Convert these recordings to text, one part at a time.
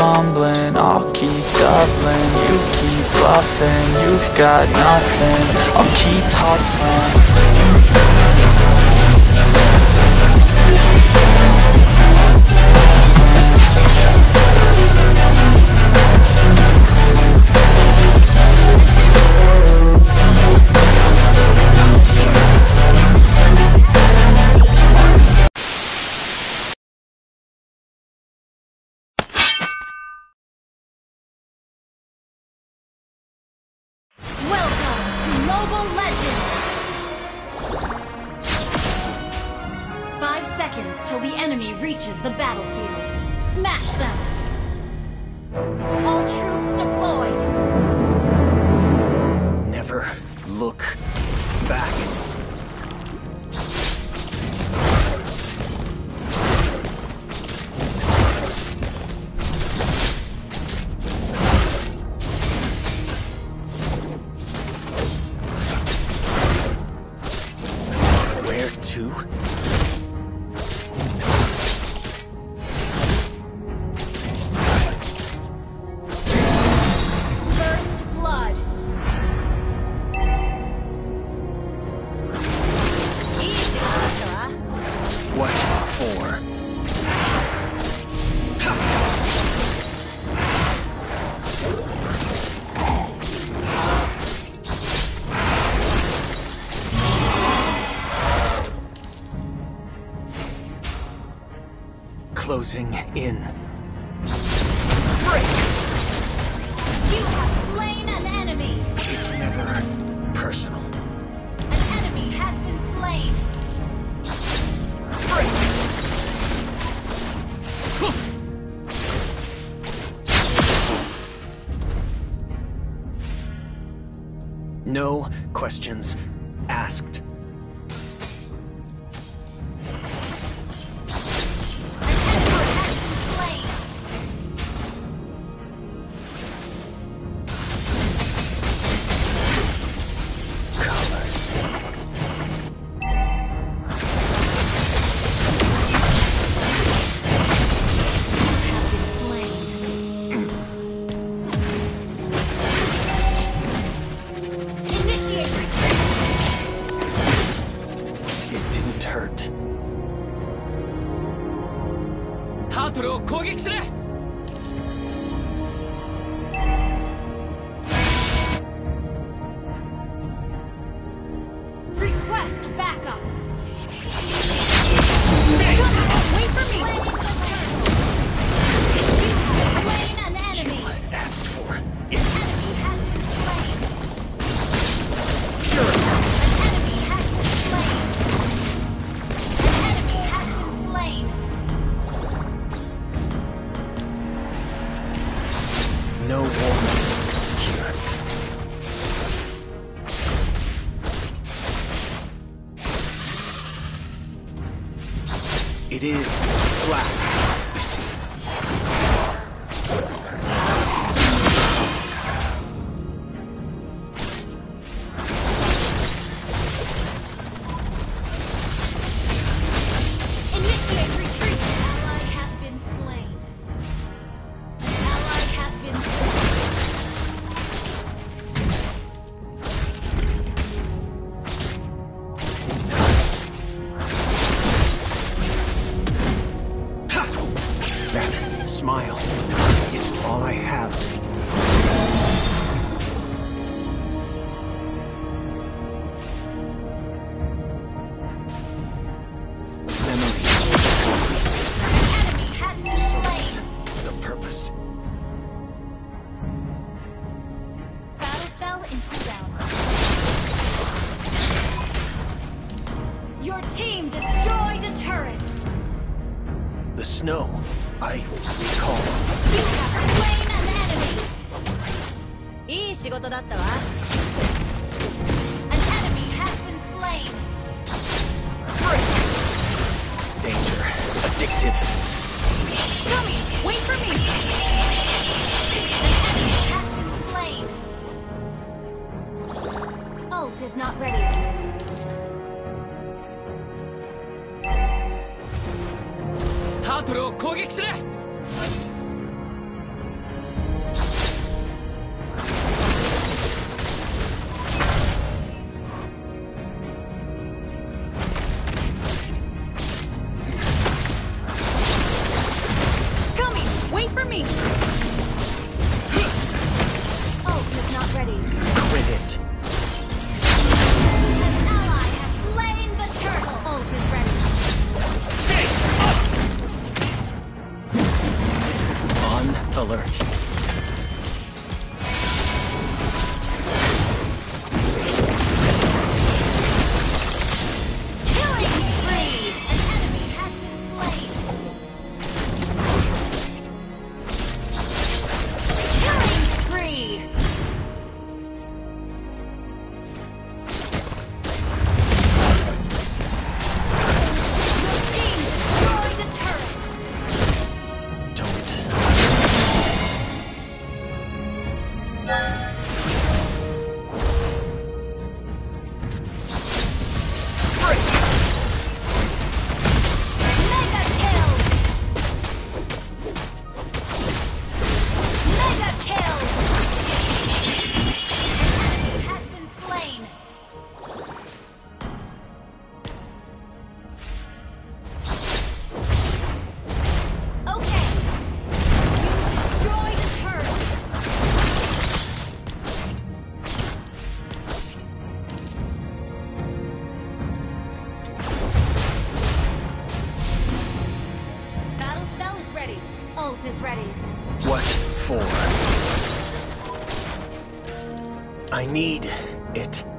mumbling I'll keep doubling. You keep bluffing You've got nothing. I'll keep hustling Mobile Legends! Five seconds till the enemy reaches the battlefield. Smash them! All troops deployed! Never look back. Closing in. Break! You have slain an enemy! It's never personal. An enemy has been slain! Break! No questions asked. トルを攻撃する。It is black, Snow, I recall. You have slain an enemy. いい仕事だったわ An enemy has been slain. Danger, addictive. 攻撃する。alert. for. I need it.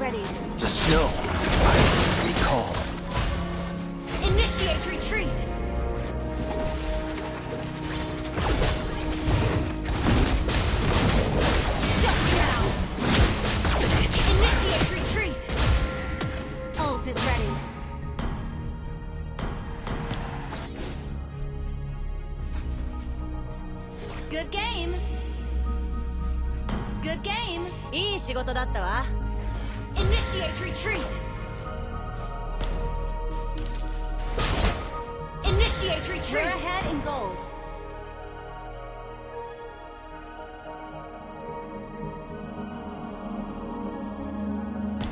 ready. The snow. I recall. Initiate retreat. Shut down. Initiate retreat. Ult is ready. Good game. Good game. いい仕事だったわ。Initiate retreat! Initiate retreat! We're ahead in gold.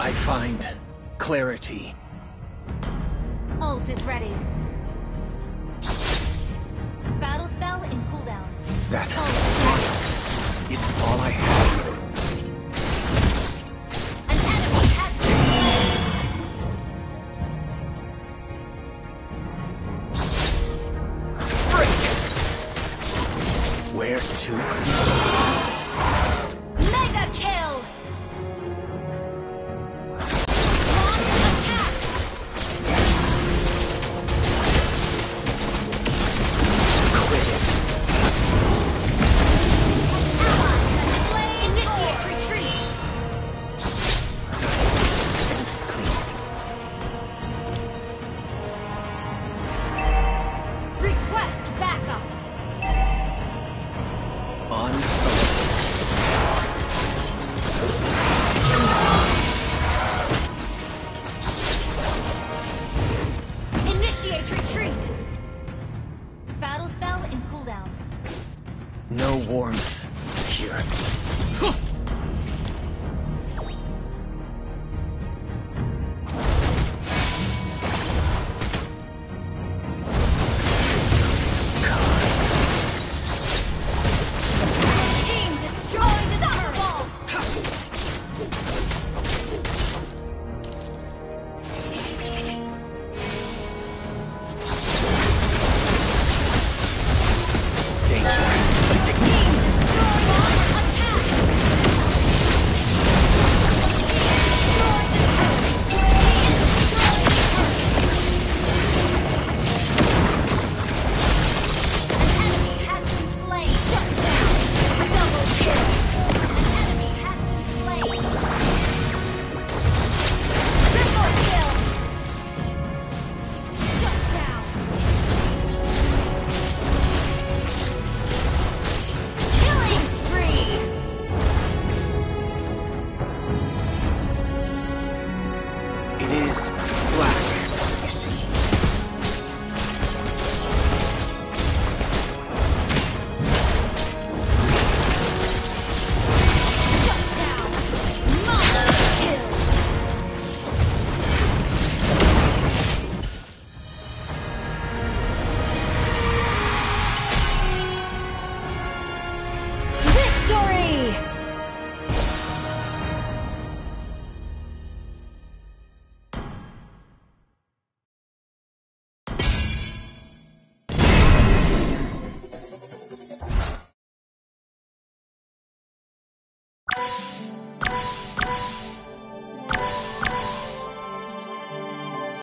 I find clarity. Ult is ready. Yes.